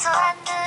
空の